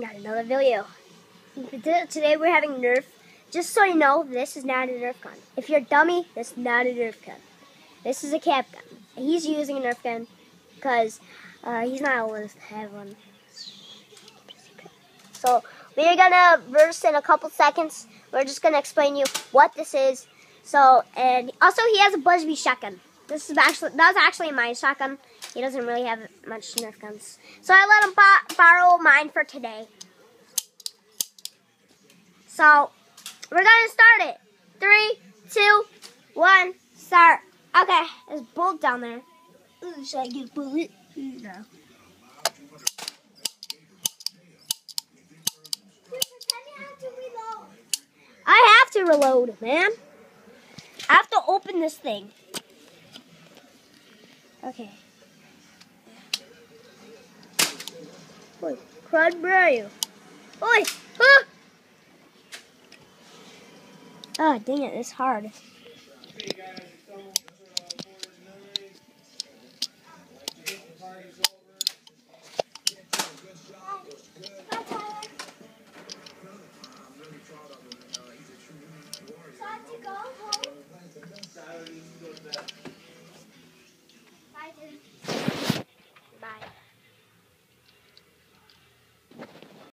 got another video. Today we're having Nerf. Just so you know, this is not a Nerf gun. If you're a dummy, this is not a Nerf gun. This is a cap gun. He's using a Nerf gun because uh, he's not allowed to have one. So we're gonna verse in a couple seconds. We're just gonna explain you what this is. So and also he has a Buzz Bee shotgun. This is actually that's actually my shotgun. He doesn't really have much Nerf guns. So I let him borrow mine for today. So we're gonna start it. Three, two, one, start. Okay, there's bullet down there. Ooh, should I get a bullet? No. I have to reload, man. I have to open this thing. Okay. Oi, crud, where are you? Oi! Ah! Oh, dang it, it's hard.